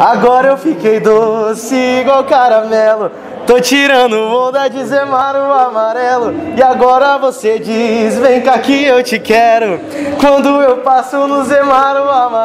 Agora eu fiquei doce igual caramelo. Tô tirando onda de Zemaro amarelo. E agora você diz: Vem cá que eu te quero. Quando eu passo no Zemaro amarelo.